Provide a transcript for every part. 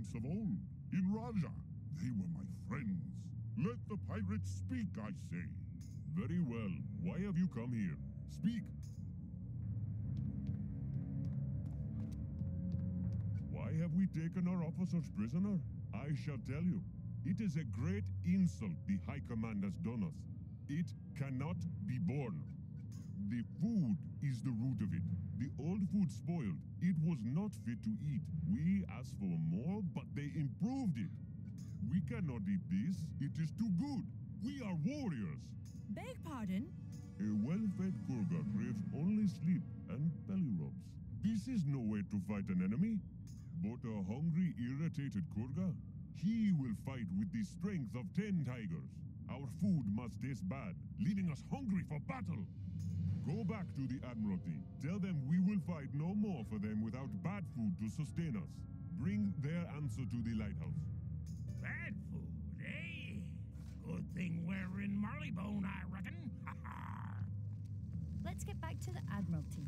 parents of old, in Raja. They were my friends. Let the pirates speak, I say. Very well. Why have you come here? Speak. Why have we taken our officers prisoner? I shall tell you. It is a great insult the High Command has done us. It cannot be borne. The food is the root of it. The old food spoiled. It was not fit to eat. We asked for more, but they improved it. We cannot eat this. It is too good. We are warriors. Beg pardon? A well-fed Kurgha craves only sleep and belly rubs. This is no way to fight an enemy. But a hungry, irritated Kurgha, he will fight with the strength of ten tigers. Our food must taste bad, leaving us hungry for battle. Go back to the Admiralty. Tell them we will fight no more for them without bad food to sustain us. Bring their answer to the lighthouse. Bad food, eh? Good thing we're in Marleybone, I reckon. Ha ha! Let's get back to the Admiralty.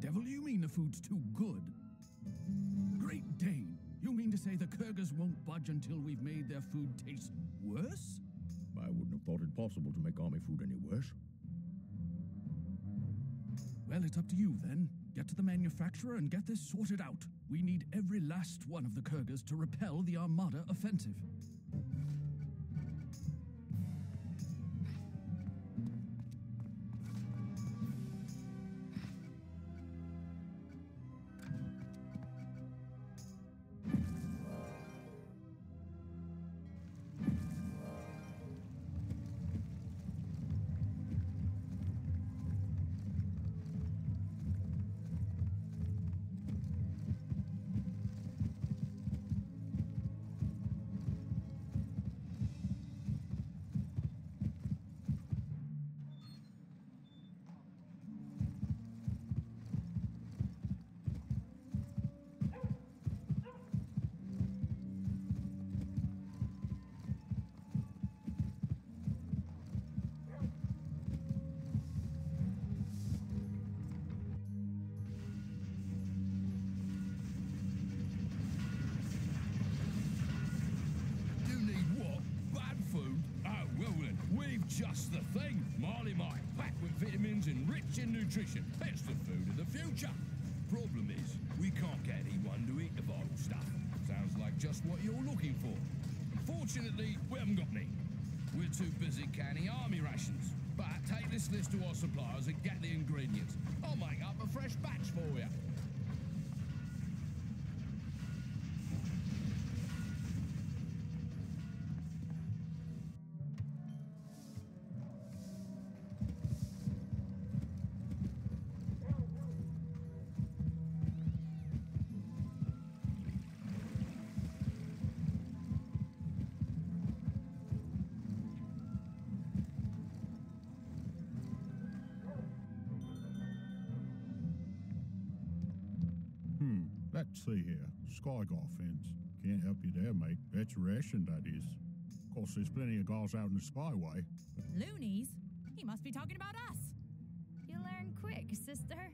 Devil do you mean the food's too good? Great Dane, you mean to say the Kurghas won't budge until we've made their food taste worse? I wouldn't have thought it possible to make army food any worse. Well, it's up to you then. Get to the manufacturer and get this sorted out. We need every last one of the Kurghas to repel the Armada offensive. And rich in nutrition. It's the food of the future. Problem is, we can't get anyone to eat the vital stuff. Sounds like just what you're looking for. Unfortunately, we haven't got any. We're too busy canning army rations. But take this list to our suppliers and get the ingredients. I'll make up a fresh batch let's see here. Skygar fence. Can't help you there, mate. That's ration, that is. Of course, there's plenty of guys out in the Skyway. Loonies? He must be talking about us. You learn quick, sister.